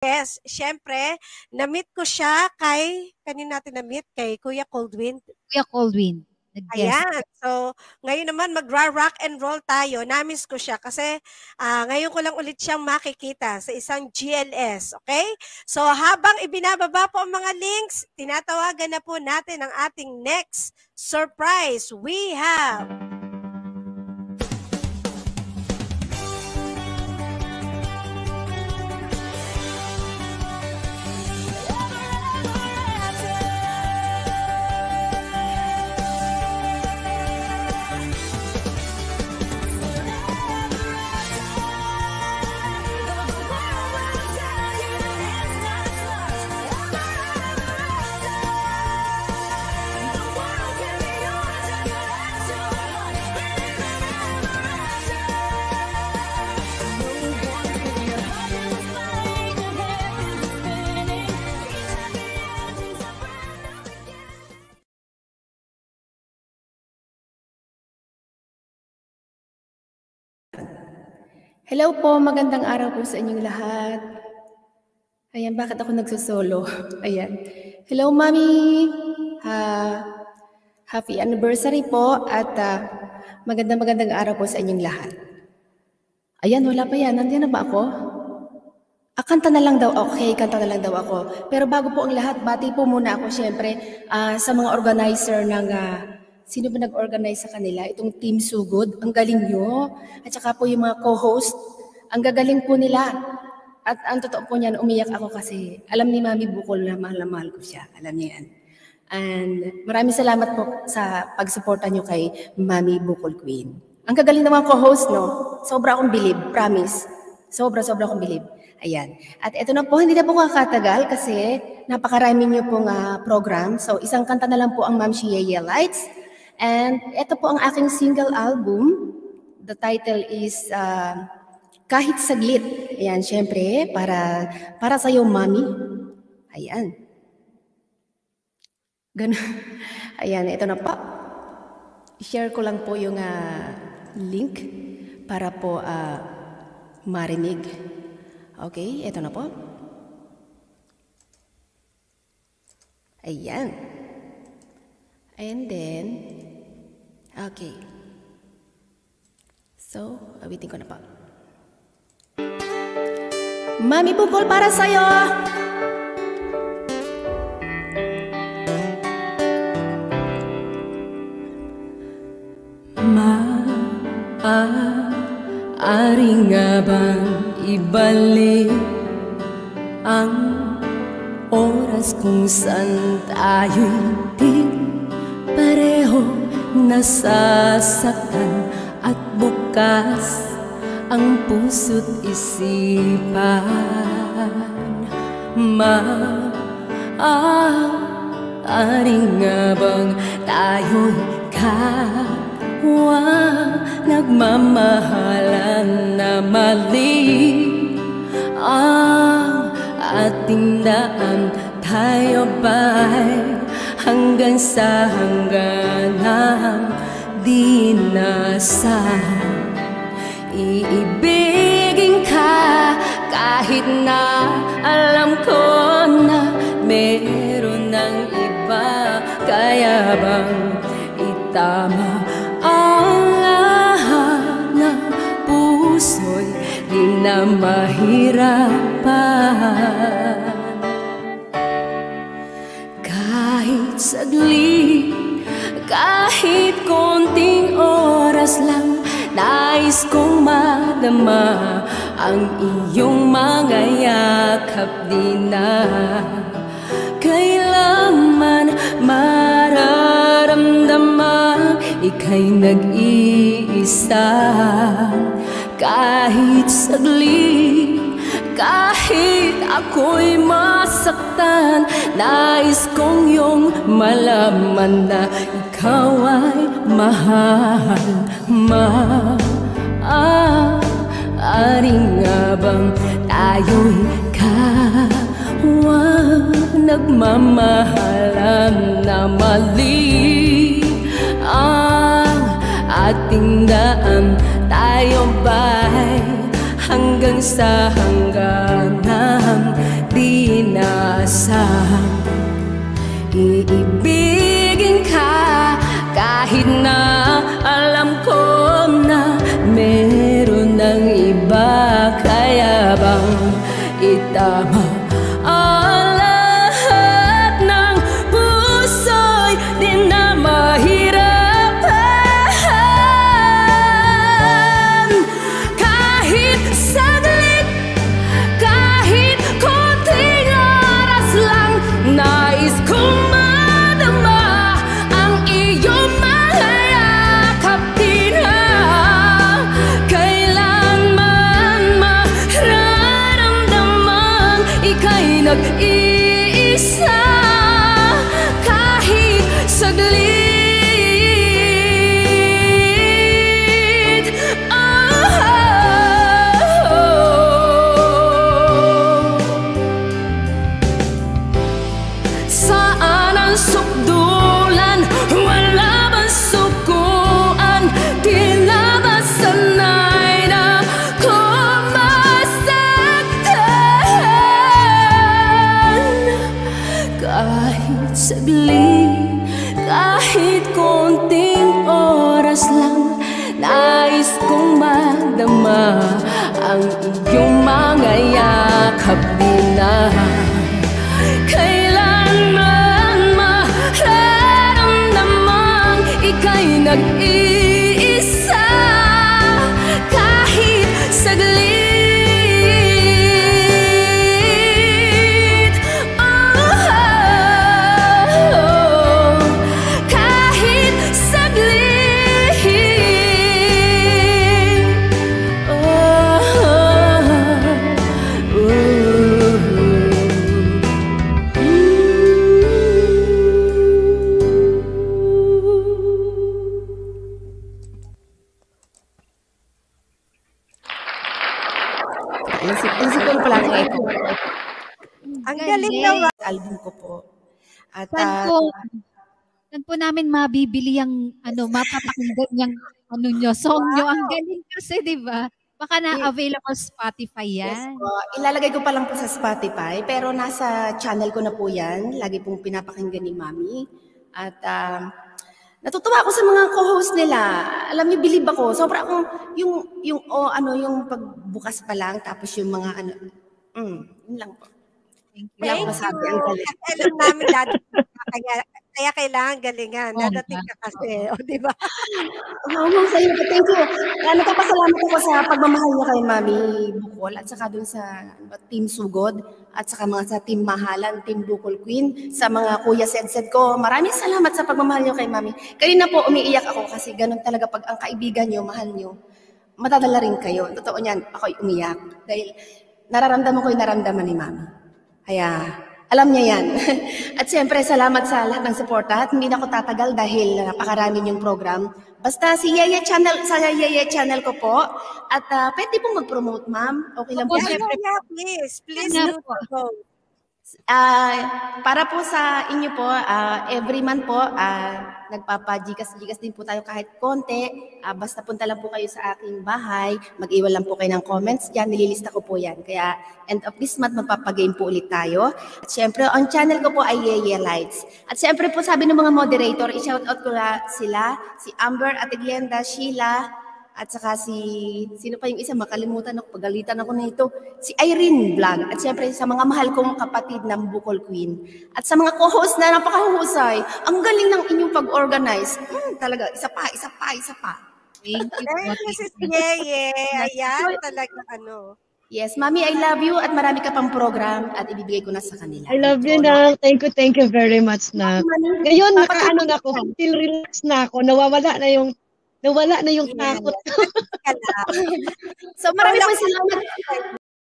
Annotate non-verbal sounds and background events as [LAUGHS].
Yes, syempre, na-meet ko siya kay, kanina natin na-meet? Kay Kuya Coldwind. Kuya Coldwind. Ayan. So, ngayon naman magra-rock and roll tayo. Namiss ko siya kasi ah, ngayon ko lang ulit siyang makikita sa isang GLS. Okay? So, habang ibinababa po ang mga links, tinatawagan na po natin ang ating next surprise. We have Hello po, magandang araw po sa inyong lahat. Ayan, bakit ako nagsosolo? [LAUGHS] Ayan. Hello, Mami! Ha, happy anniversary po at ah, magandang magandang araw po sa inyong lahat. Ayan, wala pa yan. Nandiyan na ba ako? Ah, kanta na lang daw. Okay, kanta na lang daw ako. Pero bago po ang lahat, bati po muna ako syempre ah, sa mga organizer ng ah, Sino ba nag-organize sa kanila? Itong Team Sugod. Ang galing nyo. At saka po yung mga co-host. Ang gagaling po nila. At ang totoo po niyan, umiyak ako kasi alam ni Mami Bukol na mahal na mahal ko siya. Alam niya yan. And maraming salamat po sa pagsuporta niyo kay Mami Bukol Queen. Ang gagaling ng mga co-host, no? Sobra akong bilib. Promise. Sobra, sobra akong bilib. Ayan. At ito na po, hindi na po kakatagal kasi napakarami niyo pong ah, program. So, isang kanta na lang po ang Ma'am Shiyeye Lights. And ito po ang aking single album. The title is uh, Kahit Saglit. Ayan, syempre, para, para sa'yo, Mami. Ayan. Ganun. [LAUGHS] Ayan, ito na po. I-share ko lang po yung ah, link para po ah, marinig. Okay, ito na po. Ayan. And then, okay. So, awitin ko na po. Mami Bukol para sa'yo! Maaari nga bang ibalik ang oras kung saan tayo'y di pareho nasasaktan at bukas ang puso't isipan. Maaari nga bang tayo'y kapwa Nagmamahalan na mali Ang ating daan? Tayo ba'y Hanggang sa hangganang di nasaan Iibigin ka. Kahit na alam ko na meron ng iba Kaya bang itama ang lahat ng puso'y di na mahirapan saglit, kahit konting oras lang Nais kong madama ang iyong mga yakap di na Kailanman mararamdaman ika'y nag-iisa. Kahit saglit kahit ako'y masaktan Nais kong iyong malaman na ikaw ay mahal Maaari nga bang tayo'y kawa Nagmamahalan na mali Ang ating daan? Tayo ba'y hanggang sa hangganan di inaasahan. Iibigin ka kahit na alam ko na meron ng iba kaya bang itama Ika'y nag-iisa Daw. Album ko po. At Saan ah, po, saan po namin mabibili yung, ano, mapapakinggan yung, ano nyo, song nyo. Ang galing kasi, di ba? Baka na available Spotify yes yan. po, ilalagay ko pa lang po sa Spotify, pero nasa channel ko na po yan. Lagi pong pinapakinggan ni Mami. At ah, natutuwa ako sa mga co-host nila. Alam niyo, believe ako. Sobra akong, yung, yung, oh, ano, yung pagbukas pa lang, tapos yung mga, ano, mm, yun lang po. Thank you. Thank you. alam namin ka. Kaya, kaya kailangan galingan. Dadating ka kasi. O, di ba? Ma'am, sa iyo. Thank you. Uh, nagpapasalamat ako sa pagmamahal niya kay Mami Bukol at saka dun sa ano Team Sugod at saka mga sa Team Mahalan, Team Bukol Queen, sa mga kuya sed ko. Maraming salamat sa pagmamahal niyo kay Mami. Kanina po umiiyak ako kasi ganun talaga pag ang kaibigan niyo, mahal niyo, matadala rin kayo. Totoo niyan, ako'y umiyak. Dahil nararamdaman ko yung naramdaman ni Mami. Kaya, alam niya yan. [LAUGHS] At siyempre, salamat sa lahat ng suporta. At hindi na ako tatagal dahil napakarami yung program. Basta si Yaya Channel, sa Yaya Channel ko po. At ah, pwede pong mag-promote, ma'am. Okay lang po. Opo, Yeah, please. Please Nga do po. so. Ah, para po sa inyo po, ah, every month po, ah, nagpapa-gigas-gigas din po tayo kahit konti. Ah, basta punta lang po kayo sa aking bahay, mag-iwan lang po kayo ng comments dyan, nililista ko po yan. Kaya end of this month, magpapagame po ulit tayo. At syempre, on channel ko po ay Yeye Lights. At syempre po, sabi ng mga moderator, i-shoutout ko sila, si Amber, Ate Glenda, Sheila, at saka si, sino pa yung isa, makalimutan ako, pagalitan ako nito, si Irene Vlog. At siyempre sa mga mahal kong kapatid ng Bukol Queen. At sa mga co-host na napakahusay, ang galing ng inyong pag-organize. Hmm, talaga, isa pa, isa pa, isa pa. Thank you. Thank you, Sis Yeye. Ayan, talaga ano. Yes, Mami, I love you at marami ka pang program at ibibigay ko na sa kanila. I love you, Nak. Thank you, thank you very much. Mami, Ngayon, nakaano na ako, feel relax na ako. Nawawala na yung, nawala na yung takot. [LAUGHS] So marami po salamat.